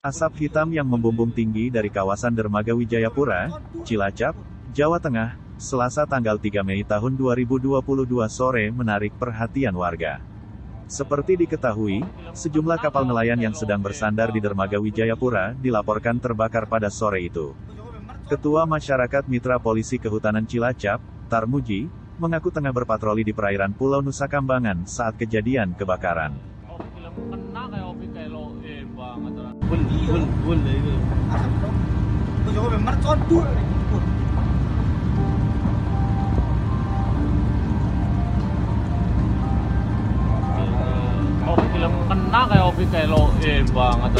Asap hitam yang membumbung tinggi dari kawasan Dermaga Wijayapura, Cilacap, Jawa Tengah, Selasa tanggal 3 Mei tahun 2022 sore menarik perhatian warga. Seperti diketahui, sejumlah kapal nelayan yang sedang bersandar di Dermaga Wijayapura dilaporkan terbakar pada sore itu. Ketua Masyarakat Mitra Polisi Kehutanan Cilacap, Tarmuji, mengaku tengah berpatroli di perairan Pulau Nusa Kambangan saat kejadian kebakaran. Bul, bul, bul mắt con đuôi Oh, film kena kayak Ovi kayak lo eh banget.